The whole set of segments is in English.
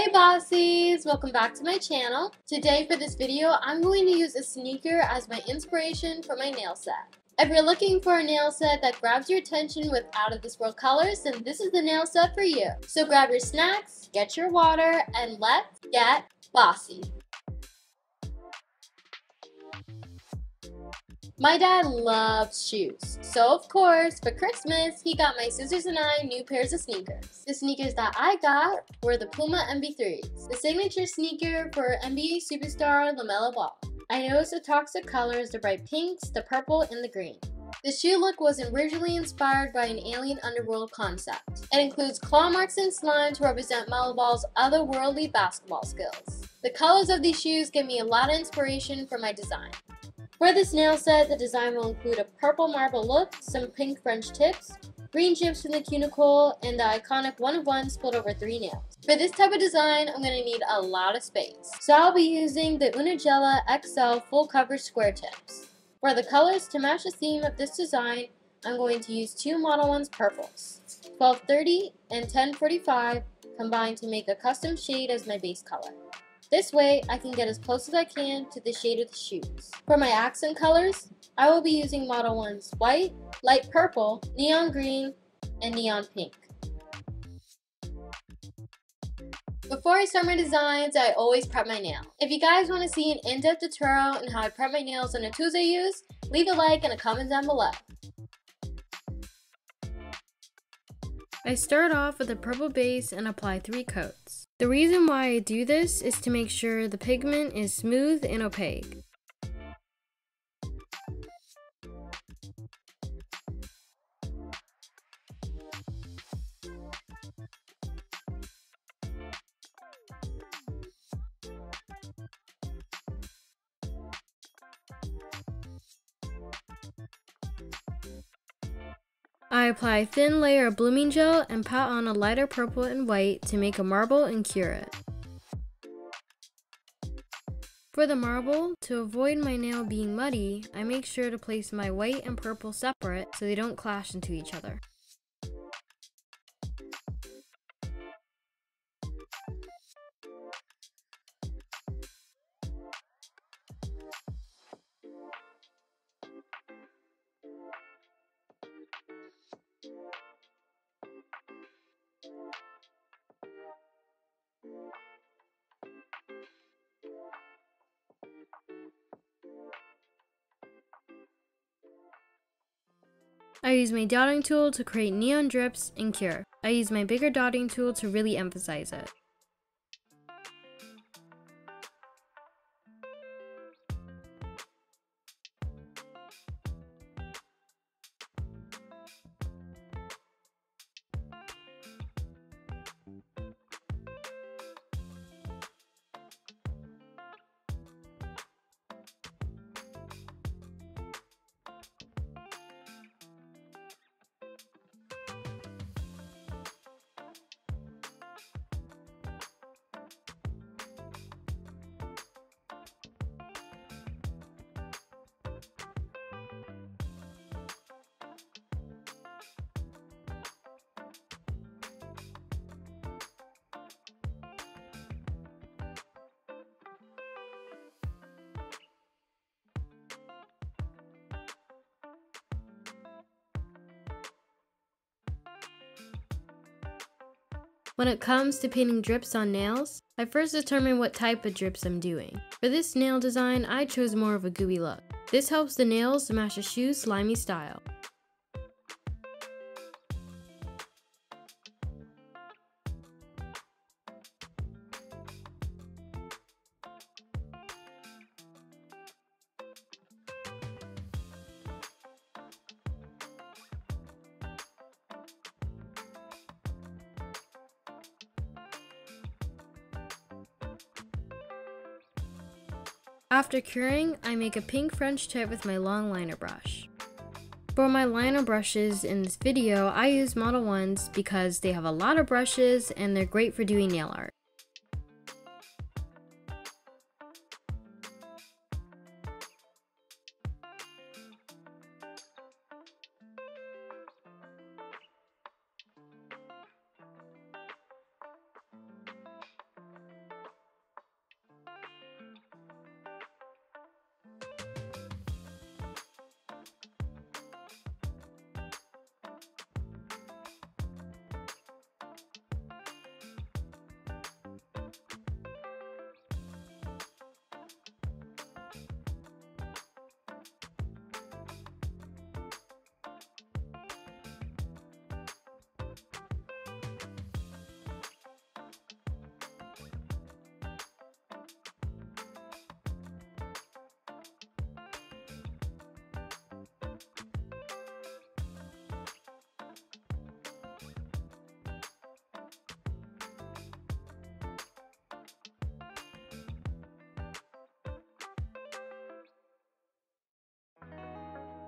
Hey bossies! Welcome back to my channel. Today for this video, I'm going to use a sneaker as my inspiration for my nail set. If you're looking for a nail set that grabs your attention with out of this world colors, then this is the nail set for you. So grab your snacks, get your water, and let's get bossy. My dad loves shoes, so of course, for Christmas, he got my sisters and I new pairs of sneakers. The sneakers that I got were the Puma MB3s, the signature sneaker for NBA superstar LaMelo Ball. I noticed the toxic colors, the bright pinks, the purple, and the green. The shoe look was originally inspired by an alien underworld concept. It includes claw marks and slime to represent Melo Ball's otherworldly basketball skills. The colors of these shoes give me a lot of inspiration for my design. For this nail set, the design will include a purple marble look, some pink French tips, green chips from the cuticle, and the iconic one of one split over three nails. For this type of design, I'm going to need a lot of space. So I'll be using the UNA GELLA XL full coverage square tips. For the colors to match the theme of this design, I'm going to use two Model Ones purples, 1230 and 1045 combined to make a custom shade as my base color. This way, I can get as close as I can to the shade of the shoes. For my accent colors, I will be using Model Ones white, light purple, neon green, and neon pink. Before I start my designs, I always prep my nail. If you guys want to see an in-depth tutorial on how I prep my nails and the tools I use, leave a like and a comment down below. I start off with a purple base and apply three coats. The reason why I do this is to make sure the pigment is smooth and opaque. I apply a thin layer of blooming gel and pat on a lighter purple and white to make a marble and cure it. For the marble, to avoid my nail being muddy, I make sure to place my white and purple separate so they don't clash into each other. I use my dotting tool to create neon drips and cure. I use my bigger dotting tool to really emphasize it. When it comes to painting drips on nails, I first determine what type of drips I'm doing. For this nail design, I chose more of a gooey look. This helps the nails match the shoe's slimy style. After curing, I make a pink French tip with my long liner brush. For my liner brushes in this video, I use Model Ones because they have a lot of brushes and they're great for doing nail art.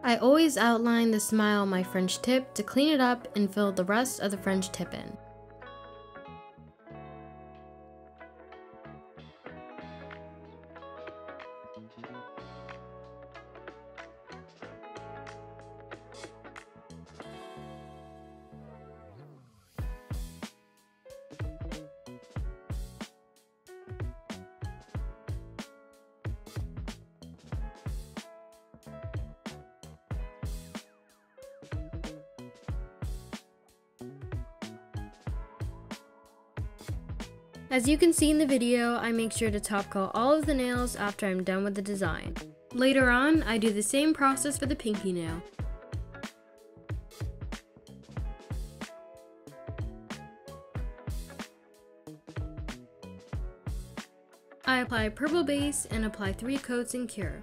I always outline the smile on my French tip to clean it up and fill the rest of the French tip in. As you can see in the video, I make sure to top coat all of the nails after I'm done with the design. Later on, I do the same process for the pinky nail. I apply purple base and apply 3 coats and cure.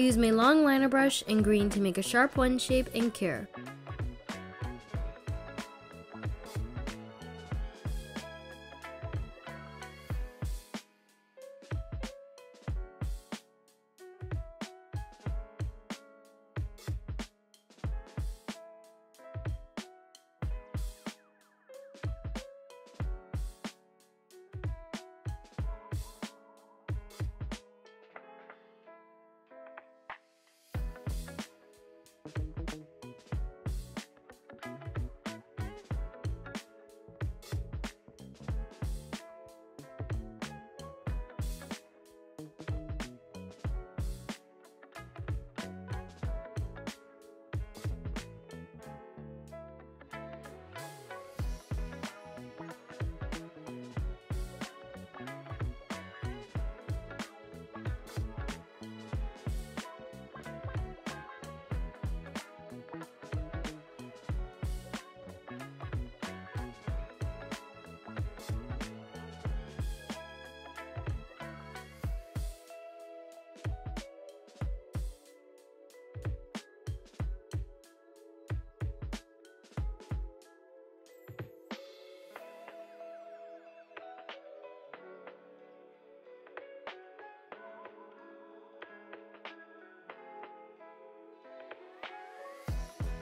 I use my long liner brush and green to make a sharp one shape and cure.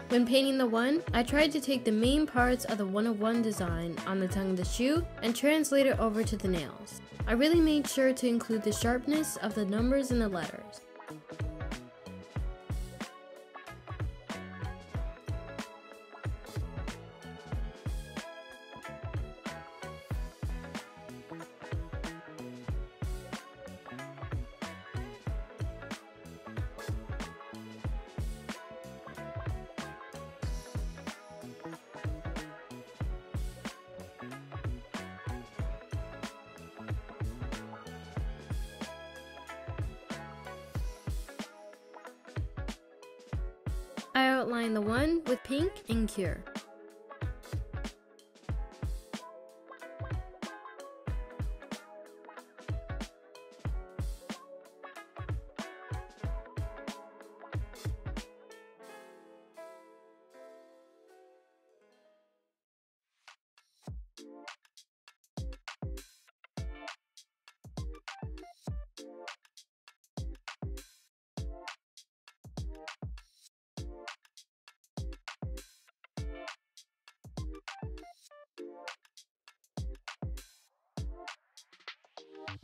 When painting the one, I tried to take the main parts of the 101 design on the tongue of the shoe and translate it over to the nails. I really made sure to include the sharpness of the numbers and the letters. Outline the one with pink and cure.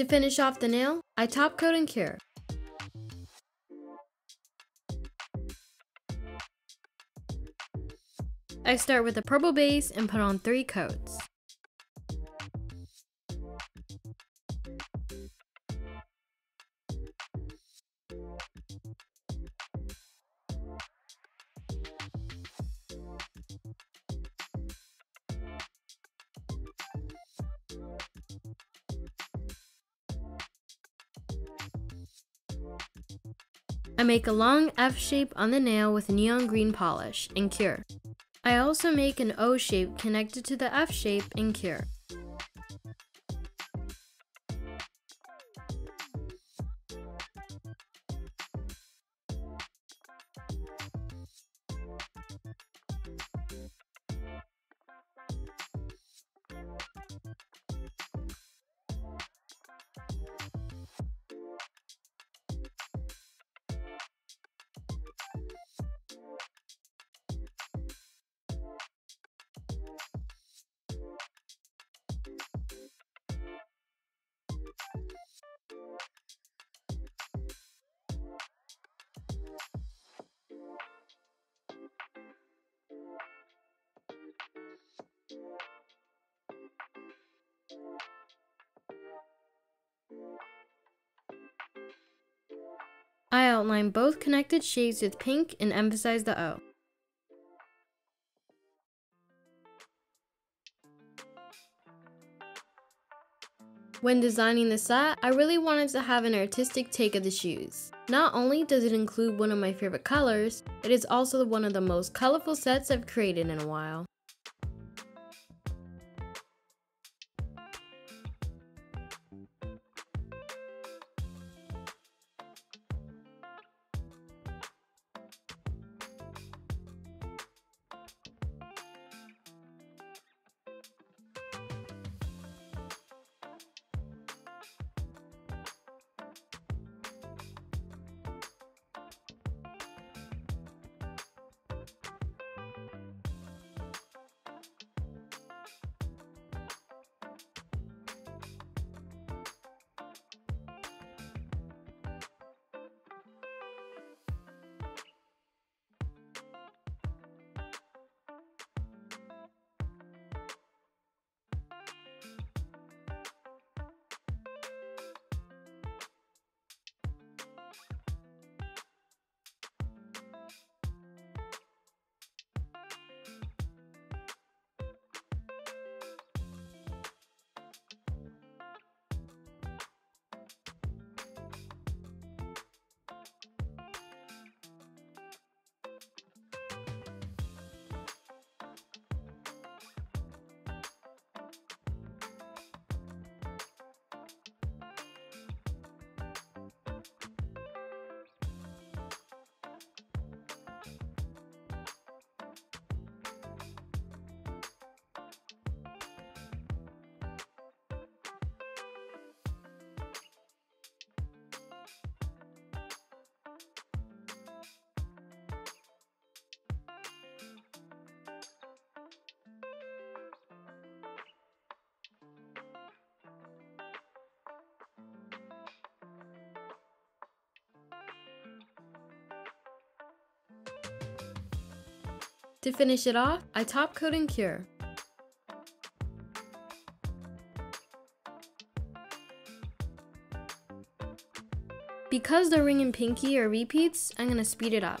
To finish off the nail, I top coat and cure. I start with a purple base and put on 3 coats. I make a long F shape on the nail with neon green polish and cure. I also make an O shape connected to the F shape and cure. I outline both connected shapes with pink and emphasize the O. When designing the set, I really wanted to have an artistic take of the shoes. Not only does it include one of my favorite colors, it is also one of the most colorful sets I've created in a while. To finish it off, I top coat and cure. Because the ring and pinky are repeats, I'm going to speed it up.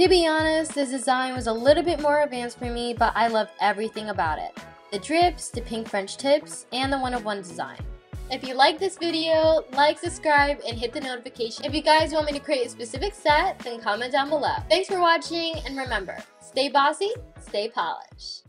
To be honest, this design was a little bit more advanced for me, but I love everything about it. The drips, the pink French tips, and the one-of-one design. If you like this video, like, subscribe, and hit the notification. If you guys want me to create a specific set, then comment down below. Thanks for watching, and remember, stay bossy, stay polished.